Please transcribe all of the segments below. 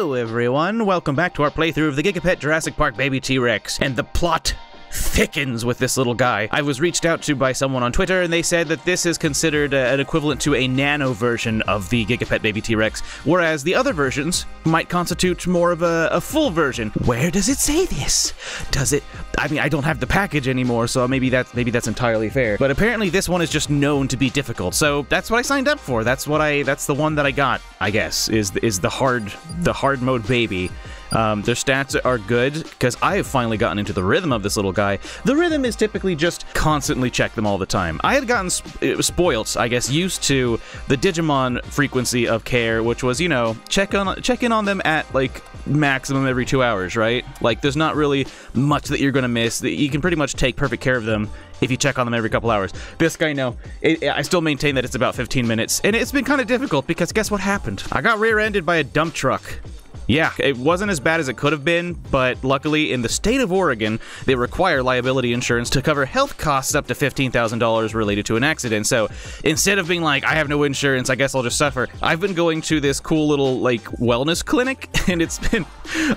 Hello, everyone. Welcome back to our playthrough of the Gigapet Jurassic Park Baby T-Rex. And the plot thickens with this little guy. I was reached out to by someone on Twitter, and they said that this is considered uh, an equivalent to a nano version of the Gigapet Baby T-Rex, whereas the other versions might constitute more of a, a full version. Where does it say this? Does it? I mean, I don't have the package anymore, so maybe that's maybe that's entirely fair. But apparently, this one is just known to be difficult, so that's what I signed up for. That's what I. That's the one that I got. I guess is is the hard the hard mode baby. Um, their stats are good because I have finally gotten into the rhythm of this little guy. The rhythm is typically just constantly check them all the time. I had gotten sp- spoilt, I guess, used to the Digimon frequency of care, which was you know check on check in on them at like maximum every two hours, right? Like there's not really much that you're gonna miss. You can pretty much take perfect care of them if you check on them every couple hours. This guy, no. It, I still maintain that it's about 15 minutes, and it's been kind of difficult because guess what happened? I got rear-ended by a dump truck. Yeah, it wasn't as bad as it could have been, but luckily in the state of Oregon, they require liability insurance to cover health costs up to $15,000 related to an accident. So instead of being like, I have no insurance, I guess I'll just suffer, I've been going to this cool little like wellness clinic and it's been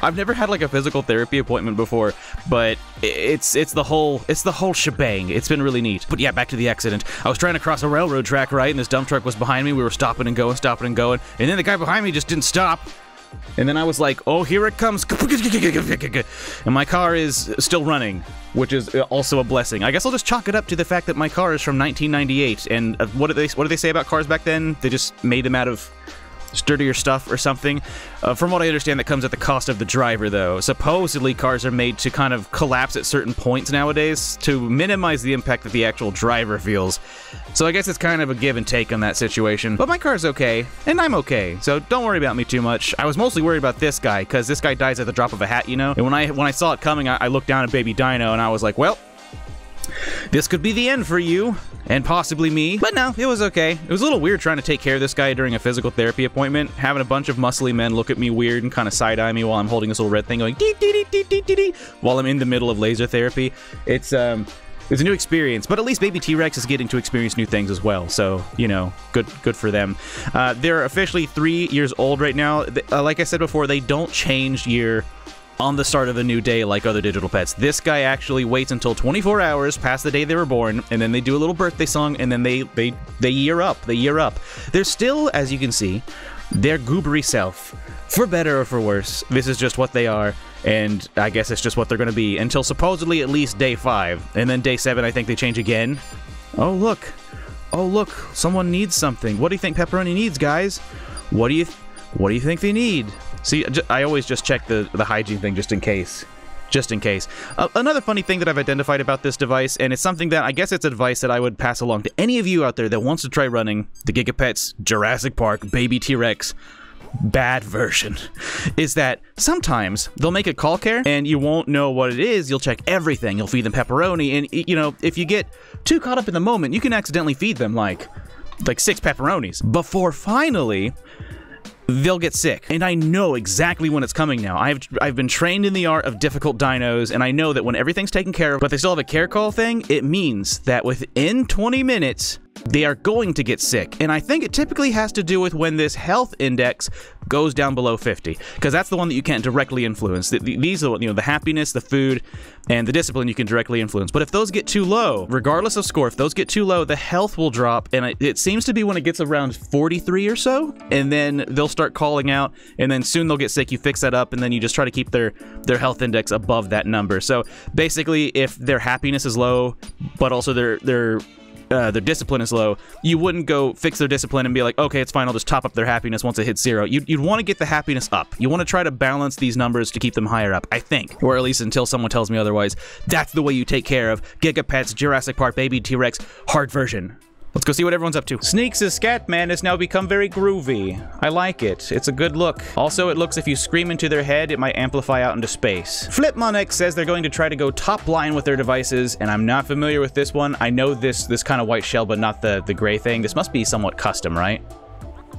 I've never had like a physical therapy appointment before, but it's it's the whole it's the whole shebang. It's been really neat. But yeah, back to the accident. I was trying to cross a railroad track, right? And this dump truck was behind me. We were stopping and going, stopping and going. And then the guy behind me just didn't stop. And then I was like, oh, here it comes. And my car is still running, which is also a blessing. I guess I'll just chalk it up to the fact that my car is from 1998. And uh, what did they what did they say about cars back then? They just made them out of sturdier stuff or something. Uh, from what I understand, that comes at the cost of the driver, though. Supposedly, cars are made to kind of collapse at certain points nowadays to minimize the impact that the actual driver feels. So I guess it's kind of a give and take on that situation. But my car's okay, and I'm okay, so don't worry about me too much. I was mostly worried about this guy, because this guy dies at the drop of a hat, you know? And when I when I saw it coming, I, I looked down at Baby Dino, and I was like, well, this could be the end for you, and possibly me. But no, it was okay. It was a little weird trying to take care of this guy during a physical therapy appointment, having a bunch of muscly men look at me weird and kind of side-eye me while I'm holding this little red thing going dee dee dee dee dee dee dee while I'm in the middle of laser therapy. It's um it's a new experience, but at least Baby T-Rex is getting to experience new things as well. So you know, good good for them. Uh, they're officially three years old right now. Uh, like I said before, they don't change year on the start of a new day like other digital pets. This guy actually waits until 24 hours past the day they were born, and then they do a little birthday song, and then they they they year up. They year up. They're still, as you can see, their goobery self. For better or for worse, this is just what they are, and I guess it's just what they're going to be until supposedly at least day five, and then day seven. I think they change again. Oh look, oh look, someone needs something. What do you think pepperoni needs, guys? What do you? What do you think they need? See, I always just check the, the hygiene thing just in case. Just in case. Uh, another funny thing that I've identified about this device, and it's something that I guess it's advice that I would pass along to any of you out there that wants to try running the Gigapets Jurassic Park Baby T-Rex bad version is that sometimes they'll make a call care and you won't know what it is. You'll check everything. You'll feed them pepperoni, and you know if you get too caught up in the moment, you can accidentally feed them like like six pepperonis before finally they'll get sick. And I know exactly when it's coming now. I've I've been trained in the art of difficult dinos, and I know that when everything's taken care of, but they still have a care call thing, it means that within 20 minutes, they are going to get sick. And I think it typically has to do with when this health index goes down below 50, because that's the one that you can't directly influence. These are, you know, the happiness, the food, and the discipline you can directly influence. But if those get too low, regardless of score, if those get too low, the health will drop. And it seems to be when it gets around 43 or so, and then they'll start calling out, and then soon they'll get sick. You fix that up, and then you just try to keep their, their health index above that number. So basically, if their happiness is low, but also their, their uh, their discipline is low, you wouldn't go fix their discipline and be like, okay, it's fine, I'll just top up their happiness once it hits zero. You'd, you'd want to get the happiness up. You want to try to balance these numbers to keep them higher up, I think. Or at least until someone tells me otherwise. That's the way you take care of Gigapets Jurassic Park Baby T-Rex hard version. Let's go see what everyone's up to. Sneaks' Scatman has now become very groovy. I like it. It's a good look. Also, it looks if you scream into their head, it might amplify out into space. Flipmonic says they're going to try to go top line with their devices, and I'm not familiar with this one. I know this this kind of white shell, but not the, the gray thing. This must be somewhat custom, right?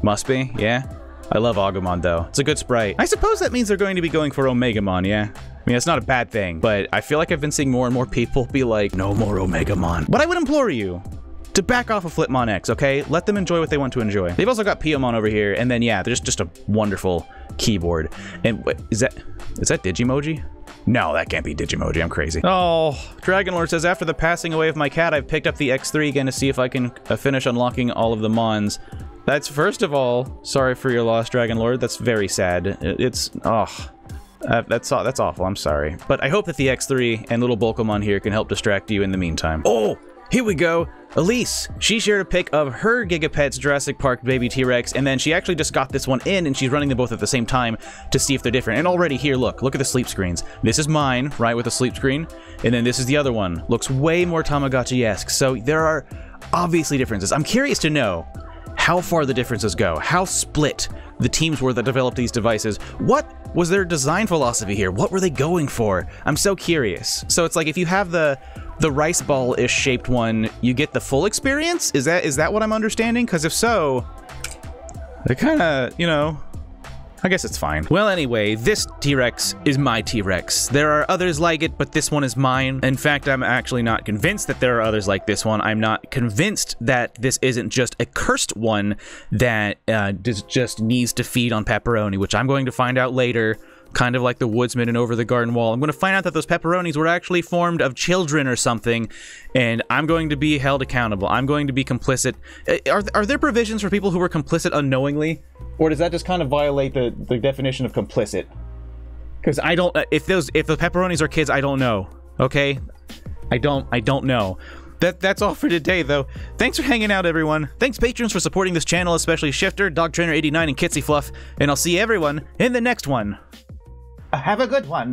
Must be, yeah? I love Agumon, though. It's a good sprite. I suppose that means they're going to be going for Omegamon, yeah? I mean, it's not a bad thing, but I feel like I've been seeing more and more people be like, no more Omegamon. But I would implore you, to back off of Flipmon X, okay? Let them enjoy what they want to enjoy. They've also got Piyomon over here, and then yeah, there's just a wonderful keyboard. And is that is that Digimoji? No, that can't be Digimoji. I'm crazy. Oh, Dragonlord says, after the passing away of my cat, I've picked up the X3 again to see if I can uh, finish unlocking all of the Mons. That's, first of all, sorry for your loss, Dragonlord. That's very sad. It's, oh, uh, that's that's awful. I'm sorry. But I hope that the X3 and little Bulkamon here can help distract you in the meantime. Oh, here we go. Elise, she shared a pic of her Gigapets Jurassic Park baby T-Rex, and then she actually just got this one in, and she's running them both at the same time to see if they're different. And already here, look, look at the sleep screens. This is mine, right, with a sleep screen, and then this is the other one. Looks way more Tamagotchi-esque, so there are obviously differences. I'm curious to know how far the differences go, how split the teams were that developed these devices. What was their design philosophy here? What were they going for? I'm so curious. So it's like if you have the the rice ball-ish shaped one, you get the full experience? Is that is that what I'm understanding? Because if so, it kind of, you know, I guess it's fine. Well, anyway, this T-Rex is my T-Rex. There are others like it, but this one is mine. In fact, I'm actually not convinced that there are others like this one. I'm not convinced that this isn't just a cursed one that uh, just needs to feed on pepperoni, which I'm going to find out later kind of like the woodsman and over the garden wall. I'm going to find out that those pepperonis were actually formed of children or something, and I'm going to be held accountable. I'm going to be complicit. Uh, are, are there provisions for people who were complicit unknowingly? Or does that just kind of violate the, the definition of complicit? Because I don't, uh, if those, if the pepperonis are kids, I don't know. Okay? I don't, I don't know. That, that's all for today, though. Thanks for hanging out, everyone. Thanks, patrons, for supporting this channel, especially Shifter, Dog Trainer 89, and Kitsy Fluff. And I'll see everyone in the next one. Have a good one.